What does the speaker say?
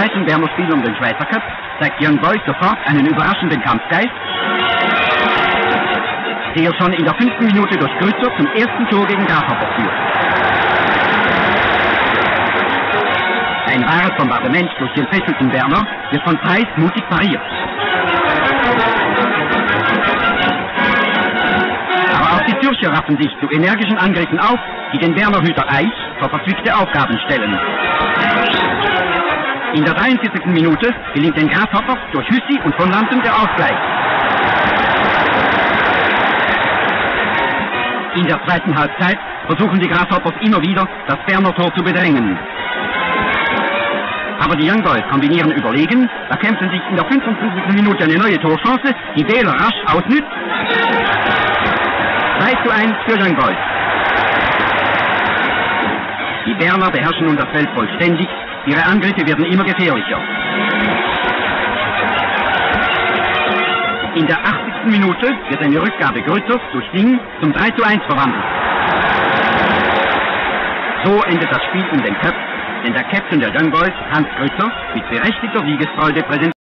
zweiten Berner-Spiel um den Schweizer Cup zeigt Young Boys sofort einen überraschenden Kampfgeist, der schon in der fünften Minute durch Grützer zum ersten Tor gegen Grasshopper führt. Ein wahres Bombardement durch den fesselten Werner wird von Preis mutig pariert. Aber auch die Zürcher raffen sich zu energischen Angriffen auf, die den Werner Hüter Eich vor verzwickte Aufgaben stellen. In der 43. Minute gelingt den Grasshoppers durch Hüssi und von Landen der Ausgleich. In der zweiten Halbzeit versuchen die Grasshoppers immer wieder, das Berner Tor zu bedrängen. Aber die Young Boys kombinieren überlegen, da kämpfen sich in der 55. Minute eine neue Torchance, die Wähler rasch ausnützt. 3 zu 1 für Young Boys. Die Berner beherrschen nun das Feld vollständig, ihre Angriffe werden immer gefährlicher. In der 80. Minute wird eine Rückgabe Grützers durch Ding zum 3 zu 1 verwandelt. So endet das Spiel um den Cup, denn der Captain der Young Boys, Hans Grützer, mit berechtigter Siegesfreude präsentiert.